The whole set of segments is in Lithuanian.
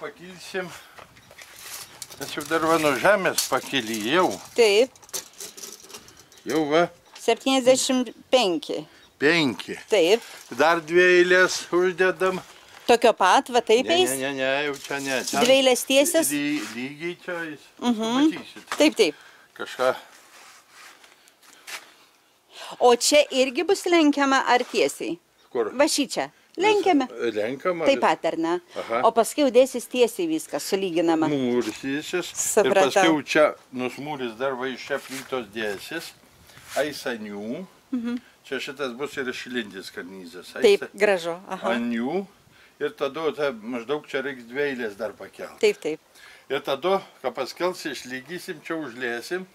Pakilsim. Nes jau dar va nuo žemės pakilijau. Taip, Jau va, 75. penki. Taip, Dar dvi eilės uždedam. tokio pat, va taip Ne, ne, eis. ne, ne, jau čia ne. Ten Dvi eilės tiesias. Ly, lygiai čia jis. Mhm. Matysit. Taip, taip. Kažką. O čia irgi bus lenkiama ar tiesiai? Kur? Va šį čia. Lenkiame. Lenkama. Taip pat, ar ne? Aha. O paskui jau dėsis tiesiai viskas, sulyginama. Mūrsysis. Ir Supratau. paskui čia nusmūris dar va iš čia plytos dėsis. Aisanių. Čia šitas bus ir šilindis karnyzas. Mhm. Taip, gražu. Aha. Anių. Ir tada ta, maždaug čia reiks dvieilės dar pakelti. Taip, taip. Ir tada, ką paskelsi, išlygysim, čia užlėsim.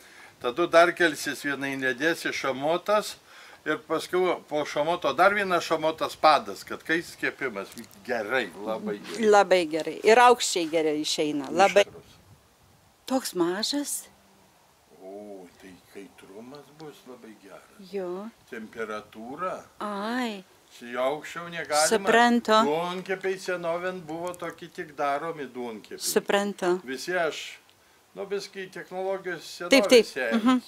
Tada dar kelsis vienai nedėsi šamotas. Ir paskui po šamoto dar vienas šamotas padas, kad kai skiepimas gerai, labai gerai. Labai gerai. Ir aukščiai gerai išeina. Labai. Išarus. Toks mažas. O, tai kaitrumas bus labai geras. Jo. Temperatūra. Ai. Čia aukščiau negalima. Suprantu. Duonkepiai senovien buvo tokie tik daromi duonkepiai. Suprantu. Visi aš, nu viskai technologijos Taip, taip. senovės. Mhm.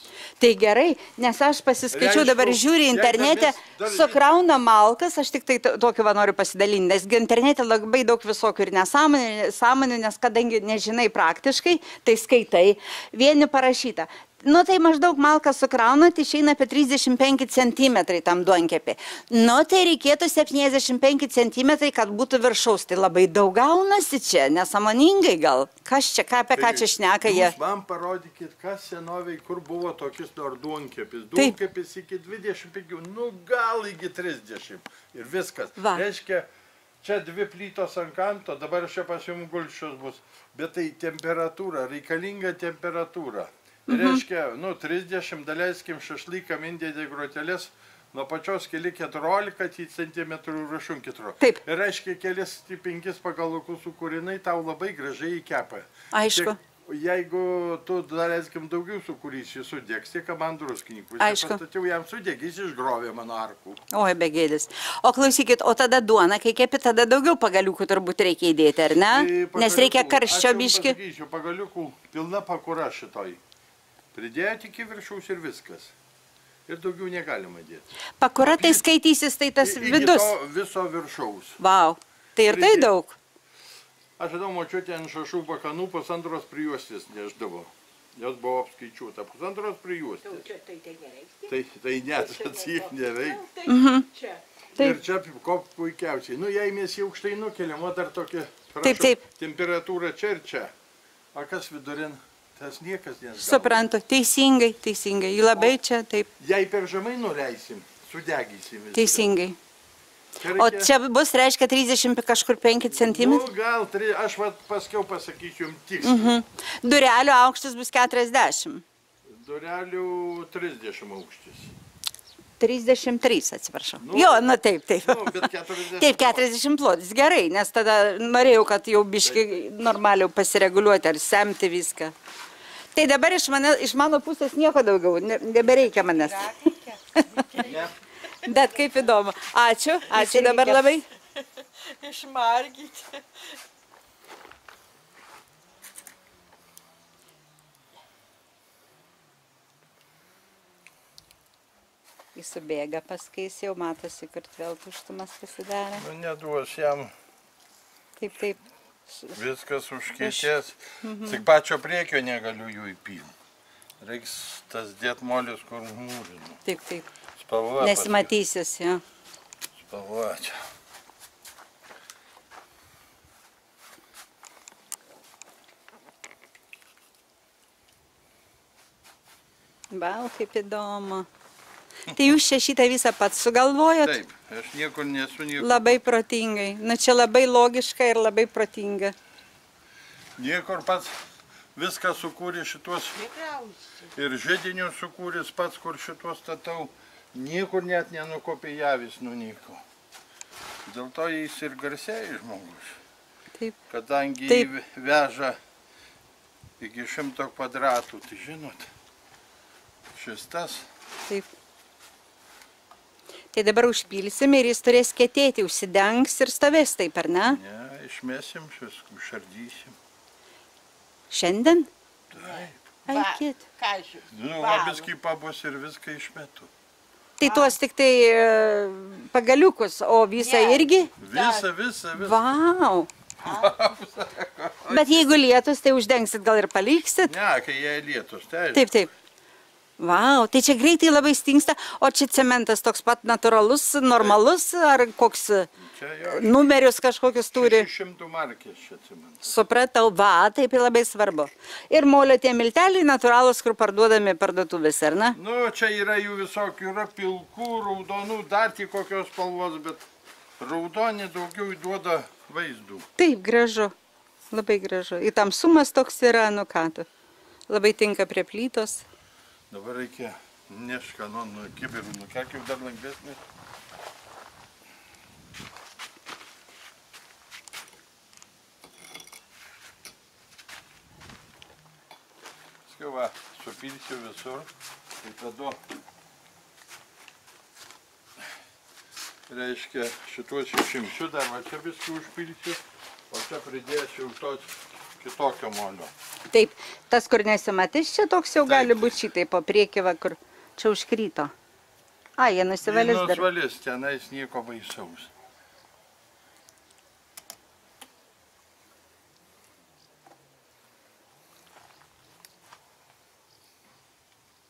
Tai gerai, nes aš pasiskaičiau Reišku, dabar žiūri internete, dar- sukrauna malkas, aš tik tai to- tokį va noriu pasidalinti, nes internete labai daug visokių ir nesąmonių, sąmonių, nes kadangi nežinai praktiškai, tai skaitai, vieni parašyta. Nu tai maždaug malką sukraunat, išeina apie 35 cm tam duonkepį. Nu tai reikėtų 75 cm, kad būtų viršaus. Tai labai daug gaunasi čia, nesąmoningai gal. Kas čia, ką, apie ką čia šneka jie? Man parodykit, kas senoviai, kur buvo tokius dar duonkepis. Taip. Duonkepis iki 25, nu gal iki 30 ir viskas. Va. Reiškia, čia dvi plytos ant kanto, dabar čia pas jums gulščius bus. Bet tai temperatūra, reikalinga temperatūra. Mhm. Reiškia, nu 30, daleiskim šašlyką mindėdė grotelės. Nuo pačios keli 14 cm rašum kitro. Taip. Ir reiškia, kelis tai penkis pagalukus sukūrinai tau labai gražiai įkepa. Aišku. Tik Jeigu tu daleiskim daugiau sukūrysi, sudėks, tiek man druskininkų. Aišku. Pastačiau jam sudėgys, išgrovė mano arkų. Oi, begėdis. O klausykit, o tada duona, kai kepi, tada daugiau pagaliukų turbūt reikia įdėti, ar ne? Tai Nes reikia pagaliukų- karščio aš biški. Pasakysiu, pagaliukų pilna pakura šitoj. Pridėjo tik į viršaus ir viskas. Ir daugiau negalima dėti. Pakura tai skaitysis, tai tas iki vidus. to Viso viršaus. Vau. Tai ir tai Pridė- daug. Aš žinau, močiutė ant šašų pakanų pusantros prijuostės neždavo. Jos buvo apskaičiuota. Pusantros prijuostės. Tai, tai net atsijik neveikia. Mhm. Taip. Ir čia ko puikiausiai. Nu, jei mes jau aukštai nukeliam, o dar tokia Taip, taip. temperatūra čia ir čia. O kas vidurin, tas niekas nesgauna. Suprantu, teisingai, teisingai. Jį labai čia taip, Jei per žemai nuleisim, sudegysim viską. teisingai. Čia O čia bus, reiškia, 30 kažkur 5 cm. Nu, gal, tri, aš vat paskiau pasakysiu jums tiksliai. Mhm. Durelio aukštis bus 40. Durelių 30 aukštis. 33, atsiprašau. Nu, jo, na taip, taip. Nu, bet 40 Taip, 40 plotis, gerai, nes tada norėjau, kad jau biški normaliau pasireguliuoti ar semti viską. Tai dabar iš, mane, iš mano pusės nieko daugiau, ne, nebereikia manęs. Bet kaip įdomu. Ačiū, ačiū dabar labai. Išmargyti. Jis subėga paskui, jis jau matosi, kad vėl tuštumas pasidarė. Nu, neduos jam Taip, taip. viskas užkietės. Mhm. Tik pačio priekio negaliu jų įpilti. Reiks tas dėtmolis, kur mūrinu. Taip, taip. Spalva. Nesimatysis, jo. Spalva čia. Bal, kaip įdomu. Tai jūs čia šitą visą pats sugalvojot? Taip, aš niekur nesu niekur. Labai protingai. Na čia labai logiška ir labai protinga. Niekur pats viską sukūrė šitos ir žydinius sukūręs pats, kur šitos statau. Niekur net nenukopijavęs nunyko. Dėl to jis ir garsėja žmogus. Taip. Kadangi Taip. jį veža iki šimto kvadratų, tai žinot, šis tas. Taip. Tai dabar užpilsim ir jis turės ketėti, užsidengs ir stovės taip, ar ne? Ne, išmesim, viskų šardysim. Šiandien? Taip. Aikit. Ką aš Nu, Valo. viskį pabus ir viską išmetu. Tai tuos tik tai e, pagaliukus, o visą Ne. irgi? Visą, visą, visą. Vau. Bet jeigu lietus, tai uždengsit, gal ir paliksit? Ne, kai jie lietus, tai Taip, taip. Vau, tai čia greitai labai stingsta, o čia cementas toks pat natūralus, normalus, ar koks e, Čia jo. numerius kažkokius turi? 600 markės čia atsimenat. Supratau, va, taip ir labai svarbu. Ir molio tie milteliai natūralūs, kur parduodami parduotuvėse, ar ne? Nu, čia yra jų visokių, yra pilkų, raudonų, dar tik kokios spalvos, bet raudoni daugiau duoda vaizdų. Taip, gražu. Labai gražu. Į tamsumas toks yra, nu ką tu. Labai tinka prie plytos. Dabar reikia nešką nuo nu, kibirų, nukelkim dar lengvesnį. Paskui va, supilsiu visur. Tai tada, reiškia, šituos išimsiu, dar va čia viską užpilsiu, o čia pridėsiu tos kitokio molio. Taip, tas, kur nesimatys, čia toks jau Taip. gali būti šitai po priekį, va, kur čia užkryto. A, jie nusivalys dar. Nusvalys, tenais nieko baisaus.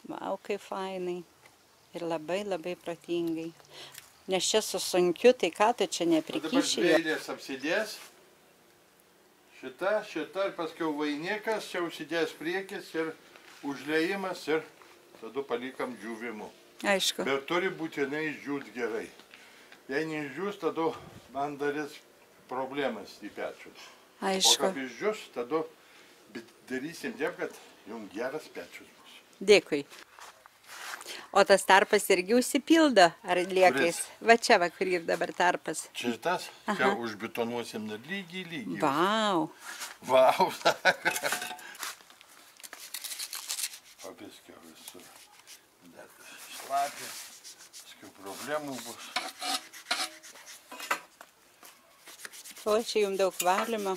Vau, kaip fainai. Ir labai labai protingai. Nes čia su sunkiu, tai ką tu čia O dabar neprikiši? dvi eilės apsidės. Šita, šita ir paskui vainikas, čia užsidės priekis ir užliejimas ir tada palikam džiūvimu. Aišku. Bet turi būtinai džiūt gerai. Jei neišdžiūs, tada man darys problemas į pečius. O Aišku. kaip išdžiūs, tada darysim taip, kad jums geras pečius bus. Dėkui. O tas tarpas irgi užsipildo, ar liekais? Kuris? Va čia, va, kur ir dabar tarpas. Čia tas, čia Aha. užbetonuosim dar lygiai, lygiai. Vau. Vau. Pabiskio visur. Dar šlapia. Paskui problemų bus. O čia jums daug valymo.